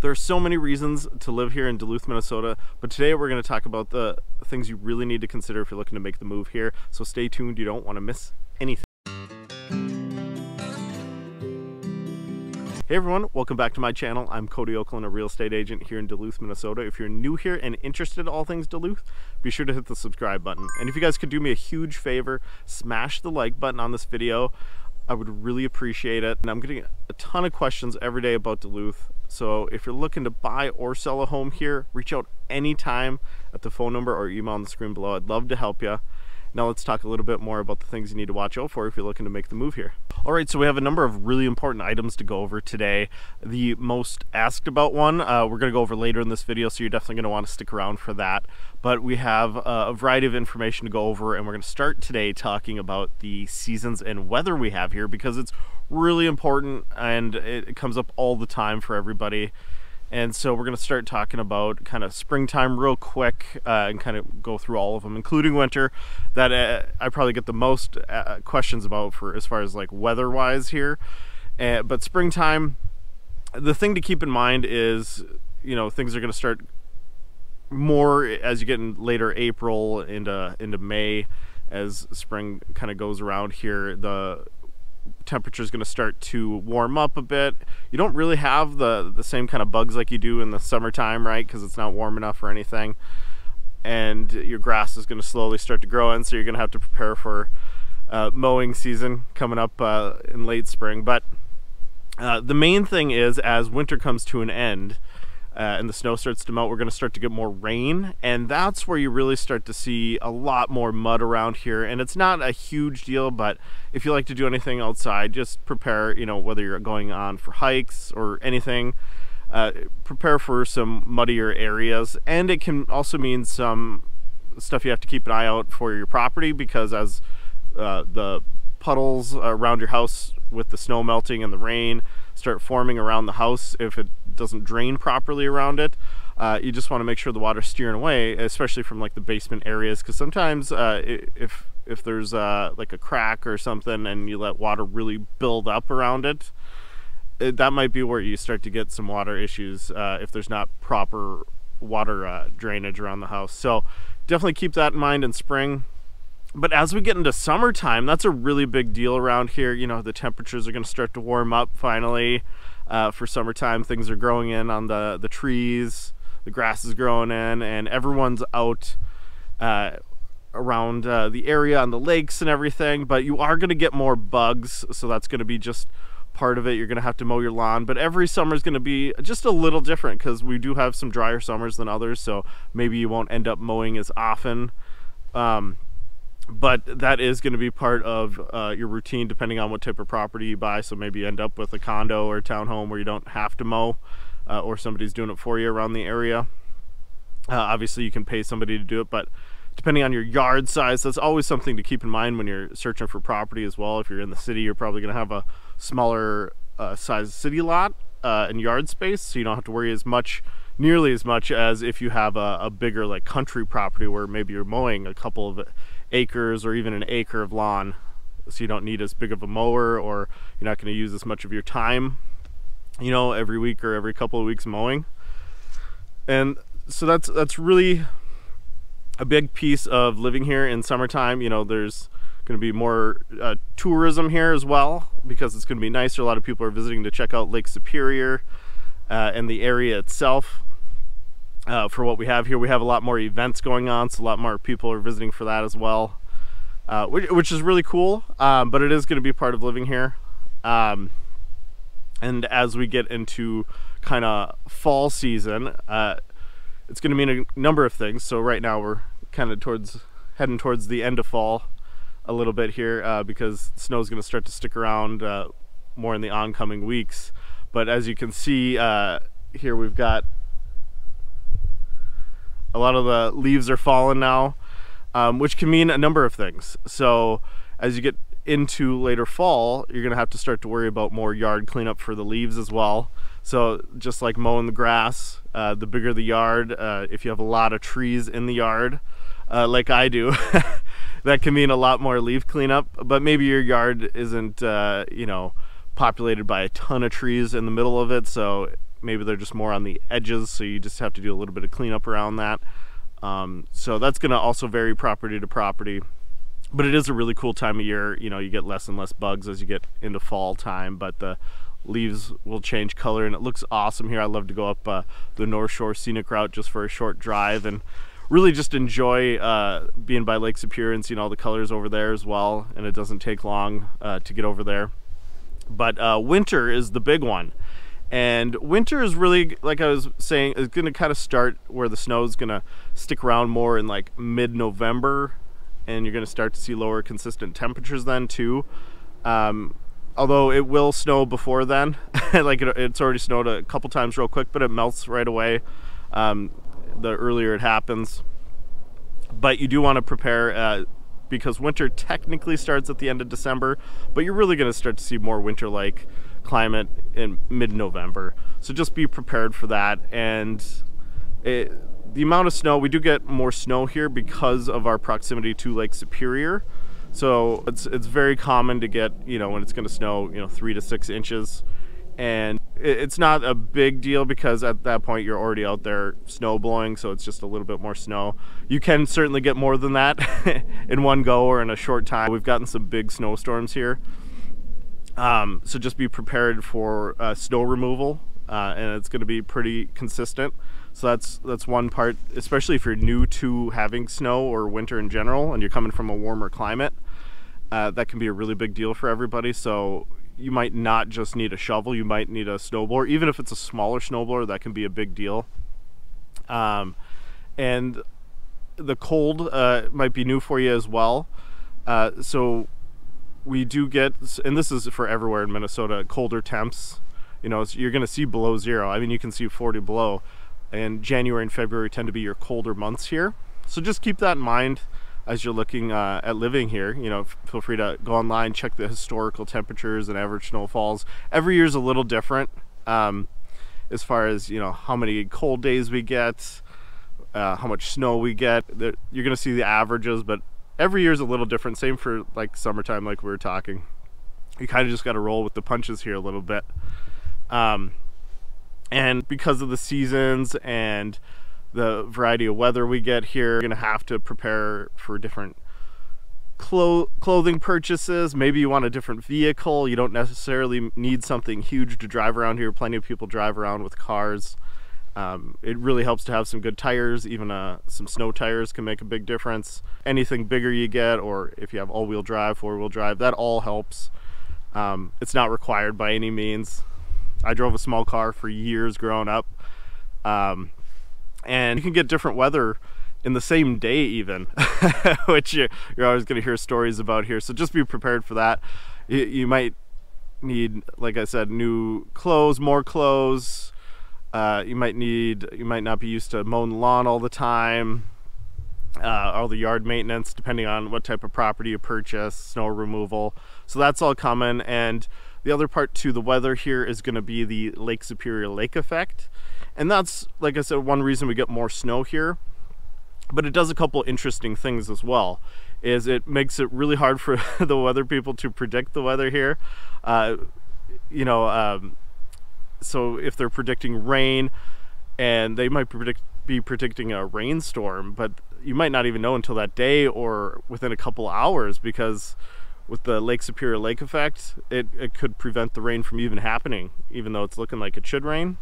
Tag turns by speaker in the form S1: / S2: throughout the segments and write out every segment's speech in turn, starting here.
S1: There are so many reasons to live here in Duluth, Minnesota, but today we're going to talk about the things you really need to consider if you're looking to make the move here. So stay tuned, you don't want to miss anything. Hey everyone, welcome back to my channel. I'm Cody Oakland, a real estate agent here in Duluth, Minnesota. If you're new here and interested in all things Duluth, be sure to hit the subscribe button. And if you guys could do me a huge favor, smash the like button on this video. I would really appreciate it. And I'm getting a ton of questions every day about Duluth. So if you're looking to buy or sell a home here, reach out anytime at the phone number or email on the screen below. I'd love to help you. Now let's talk a little bit more about the things you need to watch out for if you're looking to make the move here. All right, so we have a number of really important items to go over today. The most asked about one, uh, we're gonna go over later in this video, so you're definitely gonna wanna stick around for that. But we have uh, a variety of information to go over, and we're gonna start today talking about the seasons and weather we have here because it's really important and it comes up all the time for everybody. And so we're going to start talking about kind of springtime real quick uh, and kind of go through all of them, including winter. That uh, I probably get the most uh, questions about for as far as like weather wise here. Uh, but springtime, the thing to keep in mind is, you know, things are going to start more as you get in later April into into May as spring kind of goes around here. The temperature is going to start to warm up a bit. You don't really have the, the same kind of bugs like you do in the summertime, right? Because it's not warm enough or anything. And your grass is going to slowly start to grow in, so you're going to have to prepare for uh, mowing season coming up uh, in late spring. But uh, the main thing is, as winter comes to an end, uh, and the snow starts to melt, we're going to start to get more rain. And that's where you really start to see a lot more mud around here. And it's not a huge deal, but if you like to do anything outside, just prepare, you know, whether you're going on for hikes or anything, uh, prepare for some muddier areas. And it can also mean some stuff you have to keep an eye out for your property because as uh, the puddles around your house with the snow melting and the rain start forming around the house if it doesn't drain properly around it. Uh, you just want to make sure the water's steering away especially from like the basement areas because sometimes uh, if if there's uh, like a crack or something and you let water really build up around it, it that might be where you start to get some water issues uh, if there's not proper water uh, drainage around the house. So definitely keep that in mind in spring but as we get into summertime, that's a really big deal around here. You know, the temperatures are going to start to warm up finally. Uh, for summertime, things are growing in on the, the trees, the grass is growing in, and everyone's out uh, around uh, the area on the lakes and everything. But you are going to get more bugs, so that's going to be just part of it. You're going to have to mow your lawn, but every summer is going to be just a little different because we do have some drier summers than others, so maybe you won't end up mowing as often. Um, but that is going to be part of uh, your routine depending on what type of property you buy. So maybe you end up with a condo or a townhome where you don't have to mow uh, or somebody's doing it for you around the area. Uh, obviously you can pay somebody to do it but depending on your yard size that's always something to keep in mind when you're searching for property as well. If you're in the city you're probably going to have a smaller uh, size city lot uh, and yard space so you don't have to worry as much nearly as much as if you have a, a bigger like country property where maybe you're mowing a couple of acres or even an acre of lawn. So you don't need as big of a mower or you're not going to use as much of your time you know every week or every couple of weeks mowing. And so that's that's really a big piece of living here in summertime. You know there's going to be more uh, tourism here as well because it's going to be nicer. A lot of people are visiting to check out lake superior uh, and the area itself uh, for what we have here. We have a lot more events going on, so a lot more people are visiting for that as well, uh, which, which, is really cool. Um, but it is going to be part of living here. Um, and as we get into kind of fall season, uh, it's going to mean a number of things. So right now we're kind of towards heading towards the end of fall a little bit here uh, because snow is going to start to stick around uh, more in the oncoming weeks. But as you can see uh, here, we've got a lot of the leaves are falling now, um, which can mean a number of things. So as you get into later fall, you're gonna have to start to worry about more yard cleanup for the leaves as well. So just like mowing the grass, uh, the bigger the yard, uh, if you have a lot of trees in the yard, uh, like I do, that can mean a lot more leaf cleanup. But maybe your yard isn't, uh, you know, populated by a ton of trees in the middle of it, so maybe they're just more on the edges, so you just have to do a little bit of cleanup around that. Um, so that's going to also vary property to property. But it is a really cool time of year. You know, you get less and less bugs as you get into fall time, but the leaves will change color and it looks awesome here. I love to go up uh, the North Shore Scenic Route just for a short drive and really just enjoy uh, being by Lake Superior and seeing all the colors over there as well. And it doesn't take long uh, to get over there. But uh, winter is the big one. And winter is really, like I was saying, is going to kind of start where the snow is going to stick around more in like mid-November. And you're going to start to see lower consistent temperatures then too. Um, although it will snow before then. like it, it's already snowed a couple times real quick, but it melts right away um, the earlier it happens. But you do want to prepare uh, because winter technically starts at the end of December, but you're really going to start to see more winter-like climate in mid-November. So just be prepared for that. And it, the amount of snow, we do get more snow here because of our proximity to Lake Superior. So it's, it's very common to get, you know, when it's going to snow, you know, three to six inches. And it's not a big deal because at that point you're already out there snow blowing, so it's just a little bit more snow. You can certainly get more than that in one go or in a short time. We've gotten some big snowstorms here. Um, so just be prepared for uh, snow removal, uh, and it's going to be pretty consistent. So that's that's one part, especially if you're new to having snow or winter in general, and you're coming from a warmer climate. Uh, that can be a really big deal for everybody. So you might not just need a shovel; you might need a snowblower. Even if it's a smaller snowblower, that can be a big deal. Um, and the cold uh, might be new for you as well. Uh, so we do get, and this is for everywhere in Minnesota, colder temps. You know, you're going to see below zero. I mean, you can see 40 below. And January and February tend to be your colder months here. So just keep that in mind as you're looking uh, at living here. You know, feel free to go online, check the historical temperatures and average snowfalls. Every year is a little different um, as far as, you know, how many cold days we get, uh, how much snow we get. You're going to see the averages, but every year is a little different. Same for like summertime, like we were talking. You kind of just got to roll with the punches here a little bit. Um, and because of the seasons and the variety of weather we get here, you're going to have to prepare for different clo clothing purchases. Maybe you want a different vehicle. You don't necessarily need something huge to drive around here. Plenty of people drive around with cars. Um, it really helps to have some good tires, even uh, some snow tires can make a big difference. Anything bigger you get, or if you have all-wheel drive, four-wheel drive, that all helps. Um, it's not required by any means. I drove a small car for years growing up. Um, and you can get different weather in the same day even, which you're, you're always going to hear stories about here. So just be prepared for that. You, you might need, like I said, new clothes, more clothes, uh, you might need, you might not be used to mowing the lawn all the time, uh, all the yard maintenance, depending on what type of property you purchase, snow removal. So that's all coming. And the other part to the weather here is going to be the Lake Superior lake effect. And that's, like I said, one reason we get more snow here. But it does a couple interesting things as well. Is it makes it really hard for the weather people to predict the weather here. Uh, you know, um, so if they're predicting rain and they might predict be predicting a rainstorm but you might not even know until that day or within a couple hours because with the lake superior lake effect it, it could prevent the rain from even happening even though it's looking like it should rain.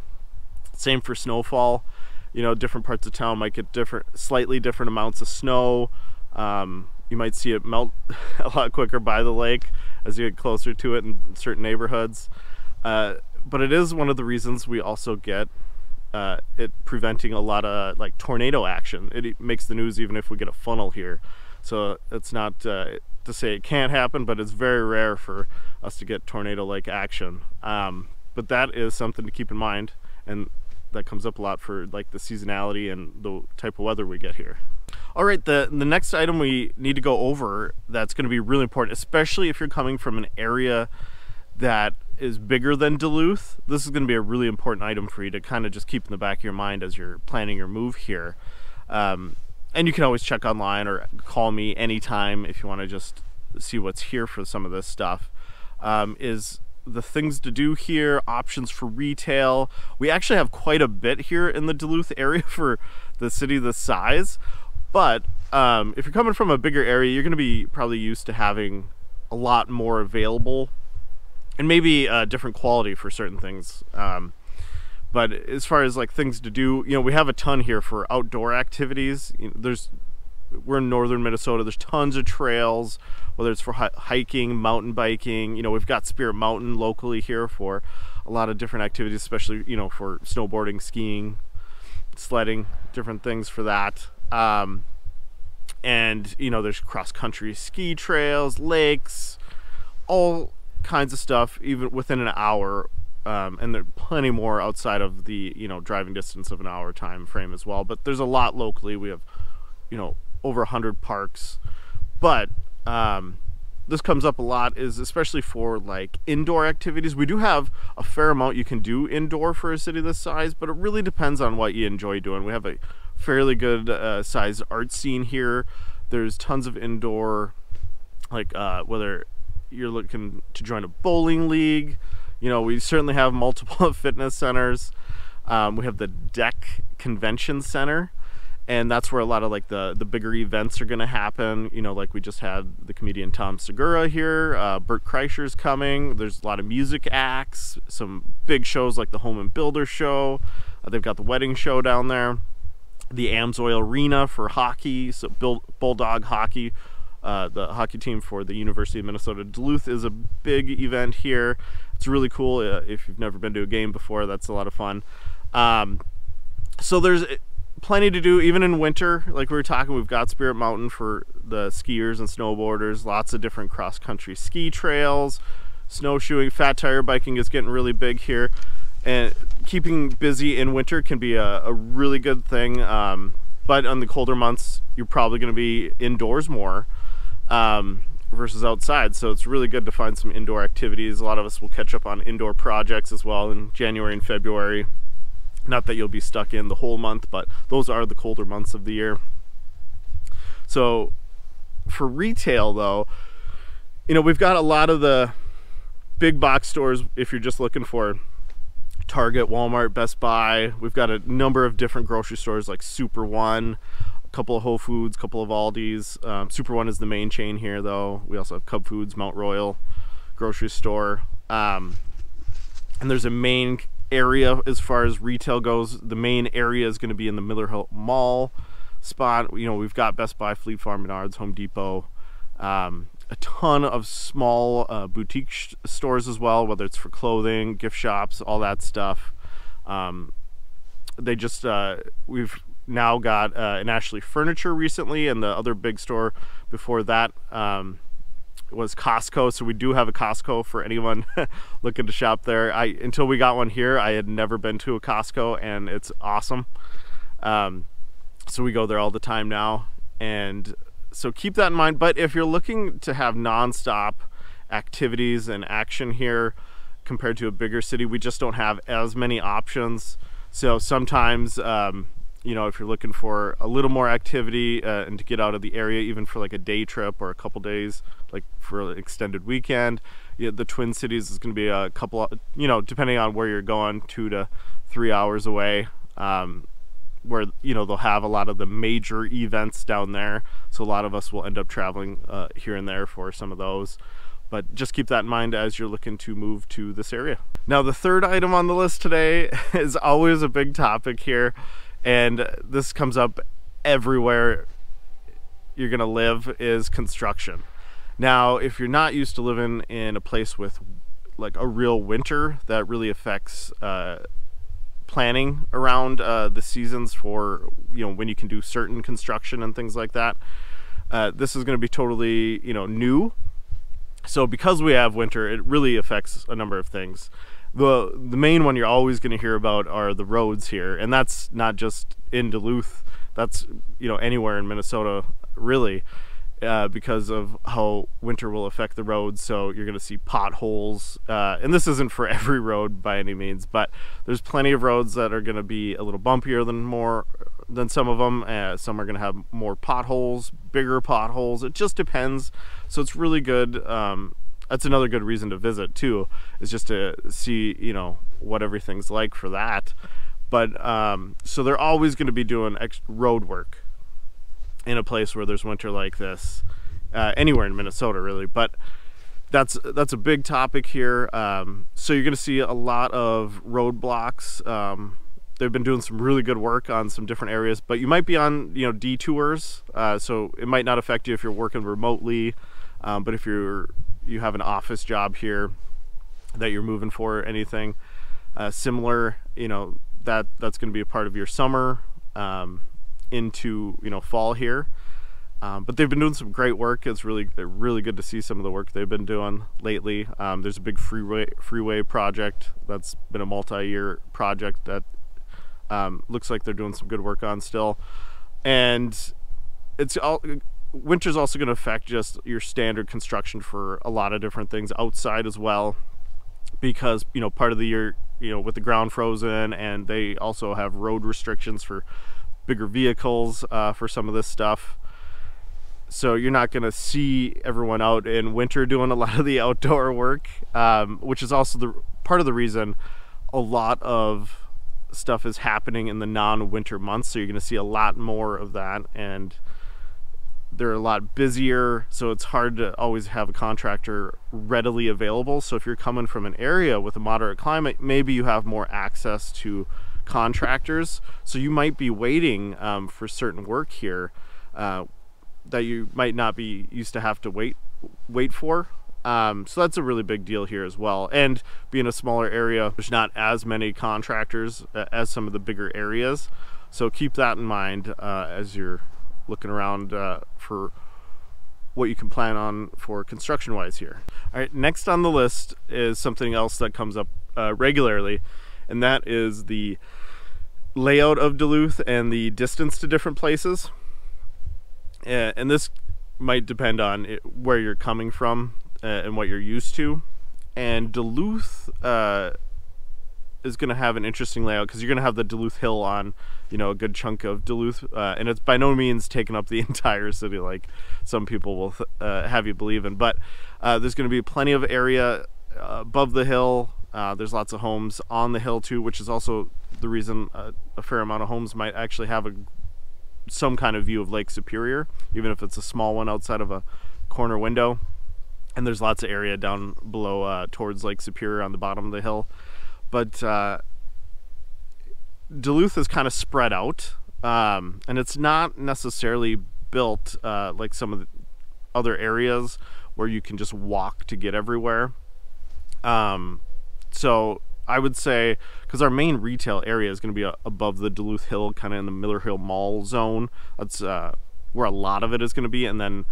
S1: Same for snowfall. You know different parts of town might get different slightly different amounts of snow. Um, you might see it melt a lot quicker by the lake as you get closer to it in certain neighborhoods. Uh, but it is one of the reasons we also get uh, it preventing a lot of like tornado action. It, makes the news even if we get a funnel here. So it's not uh, to say it can't happen, but it's very rare for us to get tornado-like action. Um, but that is something to keep in mind, and that comes up a lot for like the seasonality and the type of weather we get here. All right, the, the next item we need to go over that's going to be really important, especially if you're coming from an area that is bigger than Duluth, this is going to be a really important item for you to kind of just keep in the back of your mind as you're planning your move here. Um, and you can always check online or call me anytime if you want to just see what's here for some of this stuff. Um, is the things to do here, options for retail. We actually have quite a bit here in the Duluth area for the city this size. But um, if you're coming from a bigger area, you're going to be probably used to having a lot more available and maybe a different quality for certain things. Um, but as far as like things to do, you know, we have a ton here for outdoor activities. You know, there's we're in northern Minnesota. There's tons of trails, whether it's for hiking, mountain biking. You know, we've got Spirit Mountain locally here for a lot of different activities, especially you know for snowboarding, skiing, sledding, different things for that. Um, and you know, there's cross country ski trails, lakes, all kinds of stuff, even within an hour. Um, and there's plenty more outside of the you know driving distance of an hour time frame as well. But there's a lot locally. We have you know over 100 parks but um, this comes up a lot is especially for like indoor activities we do have a fair amount you can do indoor for a city this size but it really depends on what you enjoy doing we have a fairly good uh, sized art scene here there's tons of indoor like uh, whether you're looking to join a bowling league. You know we certainly have multiple fitness centers. Um, we have the DECC convention center and that's where a lot of like the the bigger events are going to happen. You know like we just had the comedian tom segura here uh, bert kreischer's coming. There's a lot of music acts some big shows like the home and builder show. Uh, they've got the wedding show down there. The amsoil arena for hockey so bulldog hockey uh, the hockey team for the University of Minnesota Duluth is a big event here. It's really cool. Uh, if you've never been to a game before, that's a lot of fun. Um, so there's plenty to do even in winter like we were talking we've got spirit mountain for the skiers and snowboarders lots of different cross country ski trails snowshoeing fat tire biking is getting really big here and keeping busy in winter can be a, a really good thing um, but on the colder months you're probably going to be indoors more um, versus outside so it's really good to find some indoor activities a lot of us will catch up on indoor projects as well in January and February not that you'll be stuck in the whole month, but those are the colder months of the year. So for retail though, you know, we've got a lot of the big box stores if you're just looking for Target, Walmart, Best Buy. We've got a number of different grocery stores like Super One, couple of Whole Foods, couple of Aldi's. Um, Super One is the main chain here though. We also have Cub Foods, Mount Royal grocery store. Um, and there's a main area as far as retail goes. The main area is going to be in the Miller Hill Mall spot. You know, we've got Best Buy, Fleet Farm, Menards, Home Depot, um, a ton of small uh, boutique stores as well, whether it's for clothing, gift shops, all that stuff. Um, they just uh, we've now got uh, an Ashley Furniture recently, and the other big store before that um, was Costco. So we do have a Costco for anyone looking to shop there. I until we got one here, I had never been to a Costco, and it's awesome. Um, so we go there all the time now, and so keep that in mind. But if you're looking to have nonstop activities and action here compared to a bigger city, we just don't have as many options. So sometimes um, you know if you're looking for a little more activity uh, and to get out of the area even for like a day trip or a couple days like for an extended weekend yeah, the twin cities is going to be a couple you know depending on where you're going two to three hours away um, where you know they'll have a lot of the major events down there so a lot of us will end up traveling uh, here and there for some of those but just keep that in mind as you're looking to move to this area. Now the third item on the list today is always a big topic here and this comes up everywhere you're gonna live is construction. Now, if you're not used to living in a place with like a real winter, that really affects uh, planning around uh, the seasons for you know when you can do certain construction and things like that. Uh, this is going to be totally you know new. So because we have winter, it really affects a number of things the the main one you're always going to hear about are the roads here, and that's not just in Duluth. That's you know anywhere in Minnesota, really, uh, because of how winter will affect the roads. So you're going to see potholes, uh, and this isn't for every road by any means, but there's plenty of roads that are going to be a little bumpier than more than some of them. Uh, some are going to have more potholes, bigger potholes. It just depends. So it's really good. Um, that's another good reason to visit too, is just to see you know what everything's like for that. But um, so they're always going to be doing road work in a place where there's winter like this, uh, anywhere in Minnesota really. But that's that's a big topic here. Um, so you're going to see a lot of roadblocks. Um, they've been doing some really good work on some different areas, but you might be on you know detours, uh, so it might not affect you if you're working remotely. Um, but if you're you have an office job here that you're moving for or anything uh, similar, you know that that's going to be a part of your summer um, into you know fall here. Um, but they've been doing some great work. It's really really good to see some of the work they've been doing lately. Um, there's a big freeway freeway project that's been a multi-year project that um, looks like they're doing some good work on still, and it's all winter's also going to affect just your standard construction for a lot of different things outside as well, because you know part of the year you know with the ground frozen and they also have road restrictions for bigger vehicles uh, for some of this stuff. So you're not going to see everyone out in winter doing a lot of the outdoor work um, which is also the part of the reason a lot of stuff is happening in the non-winter months. So you're going to see a lot more of that and they're a lot busier so it's hard to always have a contractor readily available. So if you're coming from an area with a moderate climate maybe you have more access to contractors. So you might be waiting um, for certain work here uh, that you might not be used to have to wait wait for. Um, so that's a really big deal here as well. And being a smaller area there's not as many contractors uh, as some of the bigger areas. So keep that in mind uh, as you're looking around uh, for what you can plan on for construction wise here. All right, next on the list is something else that comes up uh, regularly, and that is the layout of Duluth and the distance to different places. And this might depend on it, where you're coming from uh, and what you're used to. And Duluth uh, is going to have an interesting layout because you're going to have the Duluth Hill on, you know, a good chunk of Duluth, uh, and it's by no means taken up the entire city like some people will uh, have you believe in. But uh, there's going to be plenty of area uh, above the hill. Uh, there's lots of homes on the hill too, which is also the reason uh, a fair amount of homes might actually have a some kind of view of Lake Superior, even if it's a small one outside of a corner window. And there's lots of area down below towards Lake Superior on the bottom of the hill but uh, Duluth is kind of spread out, um, and it's not necessarily built uh, like some of the other areas where you can just walk to get everywhere. Um, so I would say because our main retail area is going to be uh, above the Duluth Hill, kind of in the Miller Hill Mall zone. That's uh, where a lot of it is going to be, and then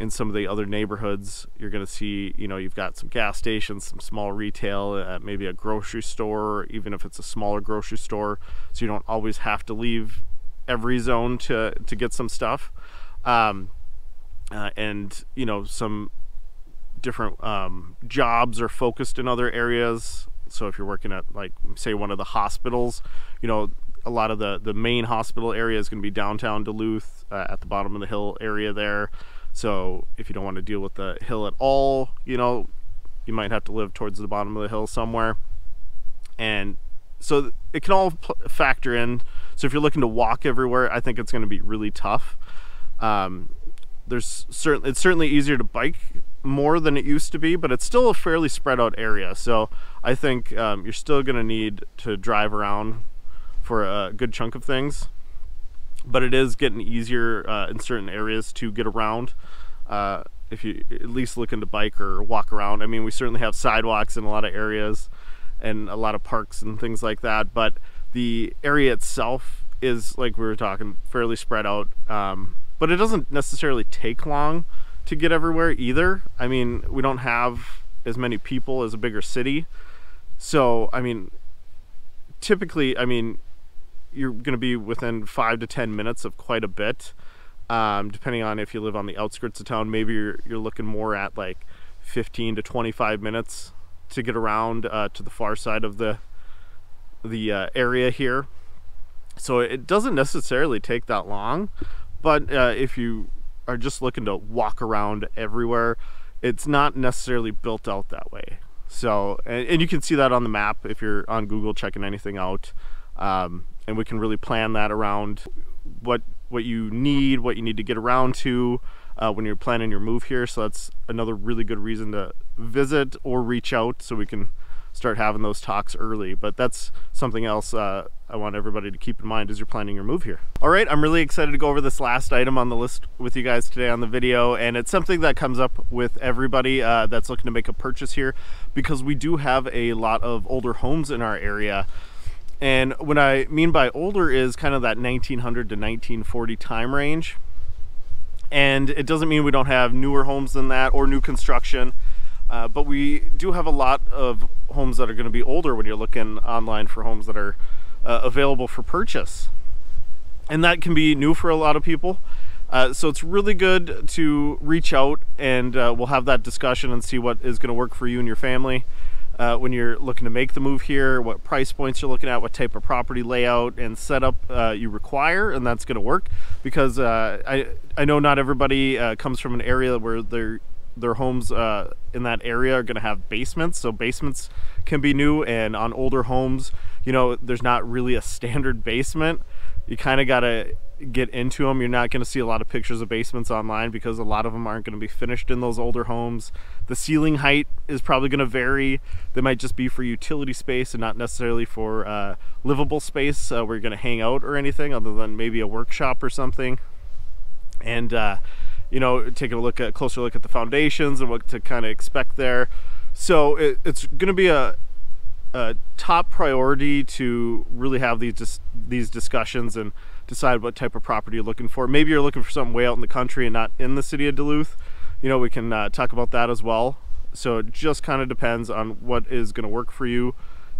S1: in some of the other neighborhoods you're going to see you know you've got some gas stations some small retail uh, maybe a grocery store even if it's a smaller grocery store. So you don't always have to leave every zone to to get some stuff. Um, uh, and you know some different um, jobs are focused in other areas. So if you're working at like say one of the hospitals you know a lot of the the main hospital area is going to be downtown Duluth uh, at the bottom of the hill area there so if you don't want to deal with the hill at all, you know, you might have to live towards the bottom of the hill somewhere. And so it can all factor in. So if you're looking to walk everywhere, I think it's going to be really tough. Um, there's certain it's certainly easier to bike more than it used to be, but it's still a fairly spread out area. So I think um, you're still going to need to drive around for a good chunk of things but it is getting easier uh, in certain areas to get around uh, if you at least looking to bike or walk around. I mean, we certainly have sidewalks in a lot of areas and a lot of parks and things like that, but the area itself is, like we were talking, fairly spread out. Um, but it doesn't necessarily take long to get everywhere either. I mean, we don't have as many people as a bigger city. So, I mean, typically, I mean, you're going to be within five to ten minutes of quite a bit. Um, depending on if you live on the outskirts of town, maybe you're you're looking more at like 15 to 25 minutes to get around uh, to the far side of the the uh, area here. So it doesn't necessarily take that long, but uh, if you are just looking to walk around everywhere, it's not necessarily built out that way. So, and, and you can see that on the map if you're on Google checking anything out. Um, and we can really plan that around what what you need, what you need to get around to uh, when you're planning your move here. So that's another really good reason to visit or reach out so we can start having those talks early. But that's something else uh, I want everybody to keep in mind as you're planning your move here. All right, I'm really excited to go over this last item on the list with you guys today on the video. And it's something that comes up with everybody uh, that's looking to make a purchase here because we do have a lot of older homes in our area. And what I mean by older is kind of that 1900 to 1940 time range. And it doesn't mean we don't have newer homes than that or new construction. Uh, but we do have a lot of homes that are going to be older when you're looking online for homes that are uh, available for purchase. And that can be new for a lot of people. Uh, so it's really good to reach out and uh, we'll have that discussion and see what is going to work for you and your family uh, when you're looking to make the move here, what price points you're looking at, what type of property layout and setup uh, you require, and that's going to work because uh, I I know not everybody uh, comes from an area where their their homes uh, in that area are going to have basements, so basements can be new, and on older homes, you know, there's not really a standard basement. You kind of got to get into them. You're not going to see a lot of pictures of basements online because a lot of them aren't going to be finished in those older homes. The ceiling height is probably going to vary. They might just be for utility space and not necessarily for uh, livable space uh, where you're going to hang out or anything other than maybe a workshop or something. And, uh, you know, taking a look at closer look at the foundations and what to kind of expect there. So it, it's going to be a, a top priority to really have these dis- these discussions and decide what type of property you're looking for. Maybe you're looking for something way out in the country and not in the city of Duluth. You know, we can uh, talk about that as well. So it just kind of depends on what is going to work for you.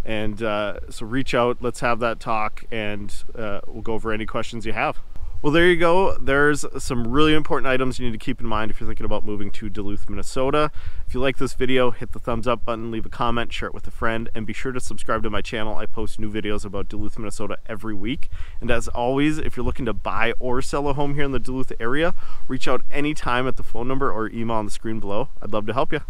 S1: And uh, so reach out, let's have that talk, and uh, we'll go over any questions you have. Well, there you go. There's some really important items you need to keep in mind if you're thinking about moving to Duluth, Minnesota. If you like this video, hit the thumbs up button, leave a comment, share it with a friend, and be sure to subscribe to my channel. I post new videos about Duluth, Minnesota every week. And as always, if you're looking to buy or sell a home here in the Duluth area, reach out anytime at the phone number or email on the screen below. I'd love to help you.